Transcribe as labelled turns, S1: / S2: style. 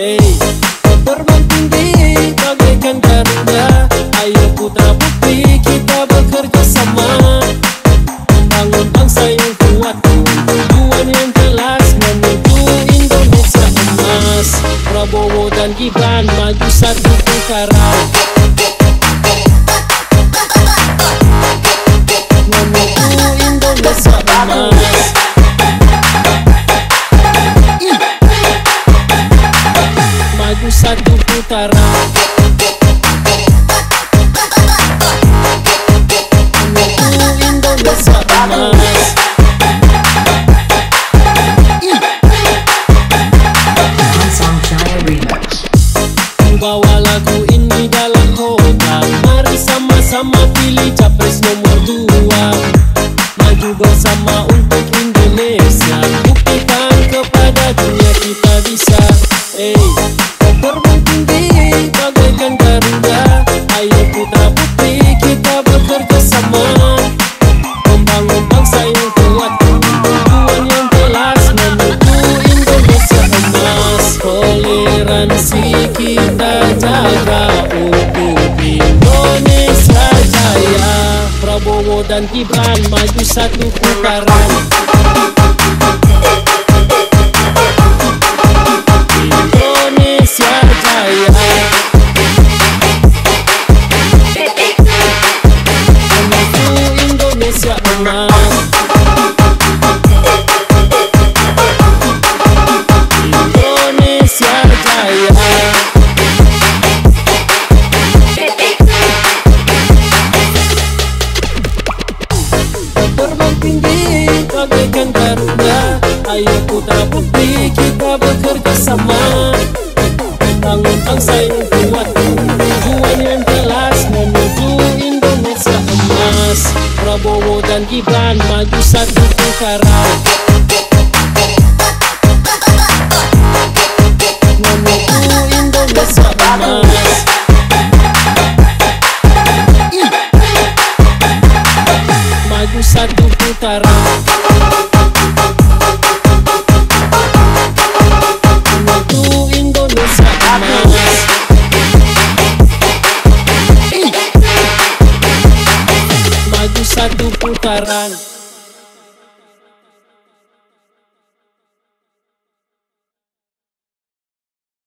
S1: Hey, terbang tinggi bagaikan Garuda Ayo putra putri kita bekerja sama. Bangun bangsa yang kuat. Tujuan yang jelas menuju Indonesia emas. Prabowo dan Gibran maju satu putaran Menuju Indonesia emas Maju satu putaran. Bawa lagu ini dalam kota Mari sama-sama pilih dan Gibran maju satu putaran. Indonesia jaya. Menuju Indonesia emas Putri kita bekerja sama. Bangun bangsa yang kuat Tujuan yang jelas menuju Indonesia emas. Prabowo dan Gibran maju satu putaran Maju satu putaran